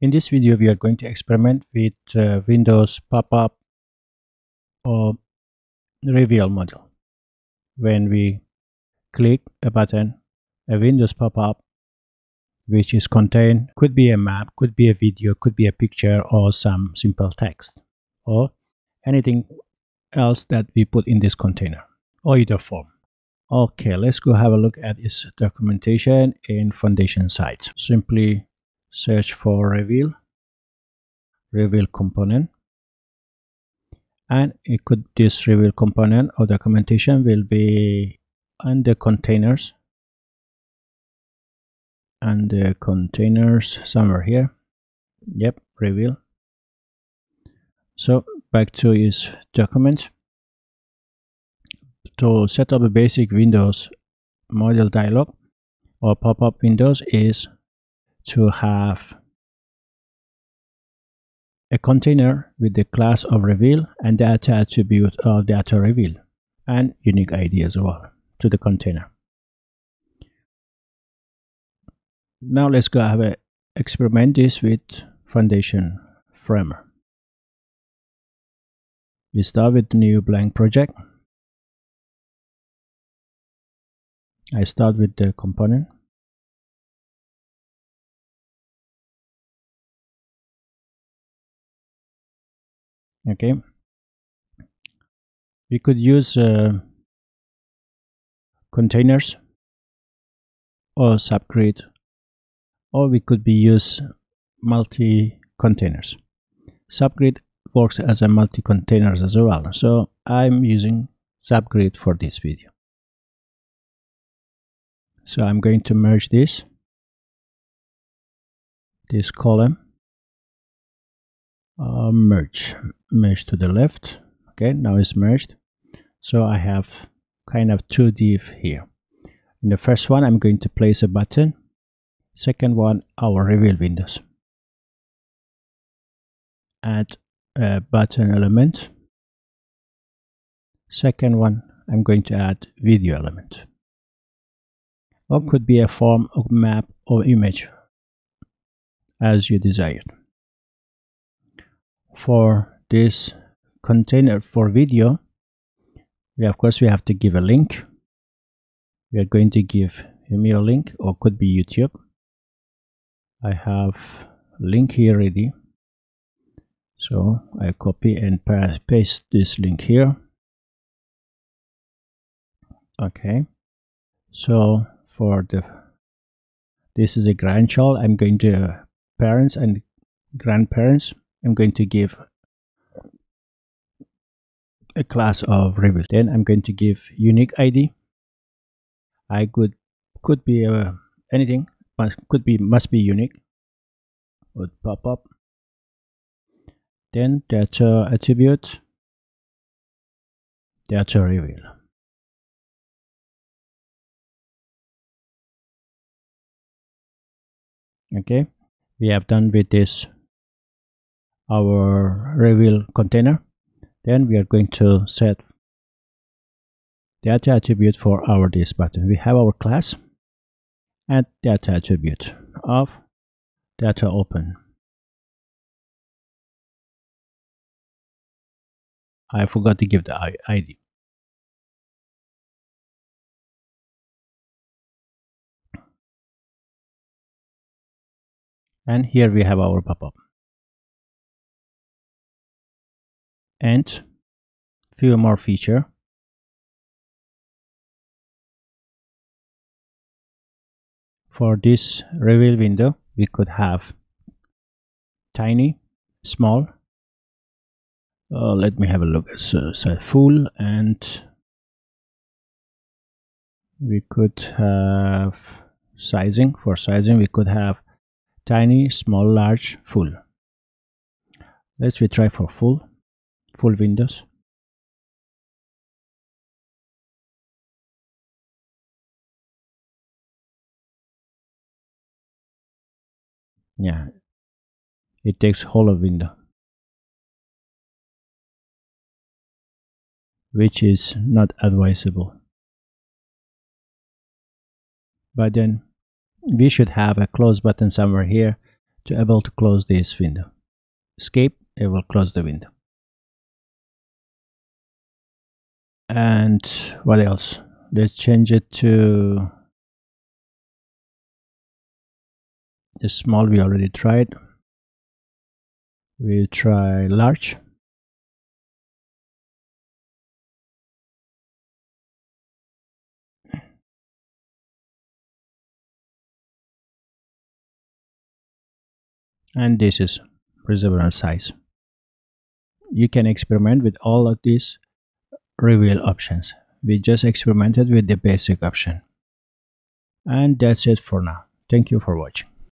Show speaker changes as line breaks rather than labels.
In this video, we are going to experiment with uh, Windows pop-up or reveal modal. When we click a button, a Windows pop-up which is contained could be a map, could be a video, could be a picture or some simple text or anything else that we put in this container or either form. Okay, let's go have a look at its documentation in Foundation site. Simply search for reveal reveal component. And it could this reveal component or documentation will be under containers. And the containers somewhere here. Yep reveal. So back to his document to set up a basic windows modal dialog or pop-up windows is to have a container with the class of reveal and data attribute of data reveal and unique ID as well to the container. Now let's go have a experiment this with Foundation Framer. We start with the new blank project. I start with the component okay. We could use uh, containers or subgrid or we could be use multi containers subgrid works as a multi containers as well. So i'm using subgrid for this video. So i'm going to merge this this column uh, merge. Merge to the left. Okay now it's merged. So I have kind of two div here. In the first one I'm going to place a button. Second one our reveal windows. Add a button element. Second one I'm going to add video element. Or could be a form of map or image as you desired for this container for video we of course we have to give a link. We are going to give a link or could be youtube. I have link here ready. So i copy and paste this link here. Okay. So for the this is a grandchild. I'm going to parents and grandparents I'm going to give a class of reveal. Then I'm going to give unique ID. I could could be uh, anything, but could be must be unique. Would pop up. Then data attribute, data reveal. Okay, we have done with this our reveal container then we are going to set data attribute for our this button. We have our class and data attribute of data open. I forgot to give the ID and here we have our pop-up and few more feature. For this reveal window we could have tiny small. Uh, let me have a look. So, so full and we could have sizing. For sizing we could have tiny small large full. Let's retry for full full windows. Yeah. It takes whole of window. Which is not advisable. But then we should have a close button somewhere here to able to close this window. Escape it will close the window and what else? Let's change it to the small we already tried. We'll try large. And this is reservoir size. You can experiment with all of these reveal options. We just experimented with the basic option. And that's it for now. Thank you for watching